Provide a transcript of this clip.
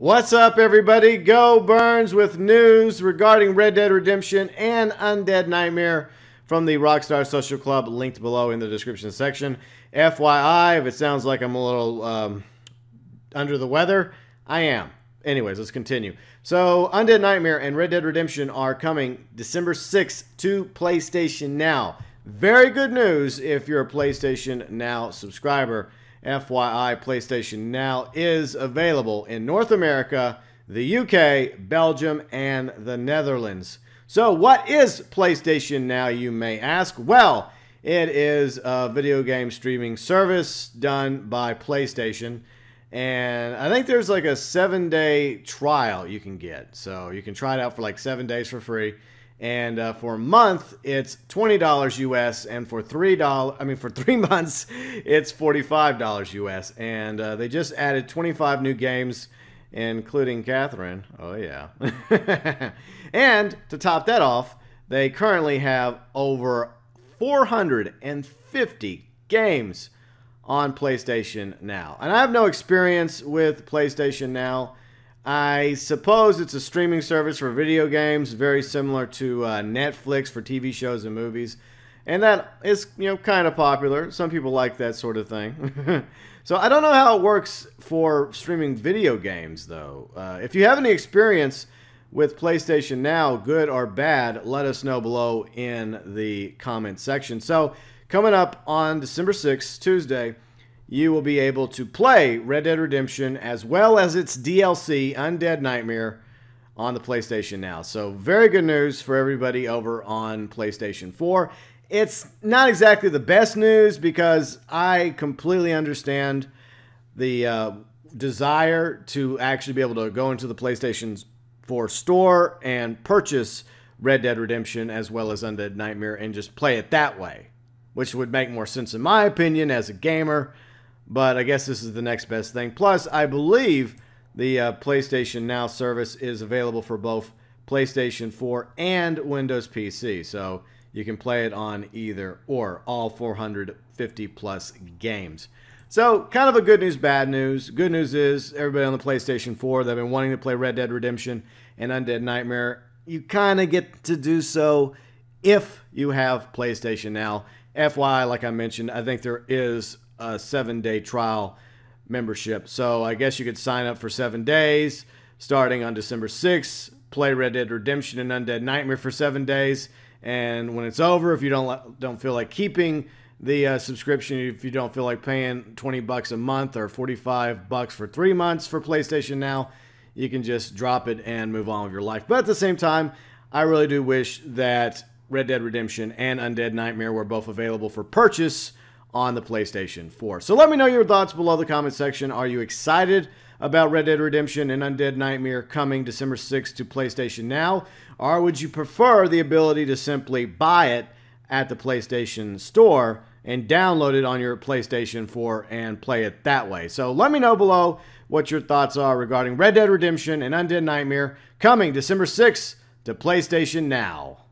What's up, everybody? GeauxBurns with news regarding Red Dead Redemption and Undead Nightmare from the Rockstar Social Club, linked below in the description section. FYI, if it sounds like I'm a little um, under the weather, I am. Anyways, let's continue. So, Undead Nightmare and Red Dead Redemption are coming December 6th to PlayStation Now. Very good news if you're a PlayStation Now subscriber. FYI, PlayStation Now is available in North America, the UK, Belgium, and the Netherlands. So, what is PlayStation Now, you may ask? Well, it is a video game streaming service done by PlayStation. And I think there's like a seven day trial you can get. So, you can try it out for like seven days for free. And uh, for a month, it's twenty dollars US, and for three dollars, I mean for three months, it's forty-five dollars US. And uh, they just added twenty-five new games, including Catherine. Oh yeah. and to top that off, they currently have over four hundred and fifty games on PlayStation Now. And I have no experience with PlayStation Now. I suppose it's a streaming service for video games, very similar to uh, Netflix for TV shows and movies. And that is, you know, kind of popular. Some people like that sort of thing. so I don't know how it works for streaming video games, though. Uh, if you have any experience with PlayStation Now, good or bad, let us know below in the comment section. So coming up on December 6th, Tuesday, you will be able to play Red Dead Redemption as well as its DLC, Undead Nightmare, on the PlayStation Now. So, very good news for everybody over on PlayStation 4. It's not exactly the best news because I completely understand the uh, desire to actually be able to go into the PlayStation 4 store and purchase Red Dead Redemption as well as Undead Nightmare and just play it that way, which would make more sense in my opinion as a gamer but I guess this is the next best thing. Plus, I believe the uh, PlayStation Now service is available for both PlayStation 4 and Windows PC. So you can play it on either or all 450 plus games. So, kind of a good news, bad news. Good news is everybody on the PlayStation 4 that have been wanting to play Red Dead Redemption and Undead Nightmare, you kind of get to do so if you have PlayStation Now. FYI, like I mentioned, I think there is a seven day trial membership. So I guess you could sign up for seven days starting on December 6th, play Red Dead Redemption and Undead Nightmare for seven days. And when it's over, if you don't don't feel like keeping the uh, subscription, if you don't feel like paying 20 bucks a month or 45 bucks for three months for PlayStation Now, you can just drop it and move on with your life. But at the same time, I really do wish that Red Dead Redemption and Undead Nightmare were both available for purchase on the PlayStation 4. So let me know your thoughts below the comment section. Are you excited about Red Dead Redemption and Undead Nightmare coming December 6th to PlayStation Now? Or would you prefer the ability to simply buy it at the PlayStation Store and download it on your PlayStation 4 and play it that way? So let me know below what your thoughts are regarding Red Dead Redemption and Undead Nightmare coming December 6th to PlayStation Now.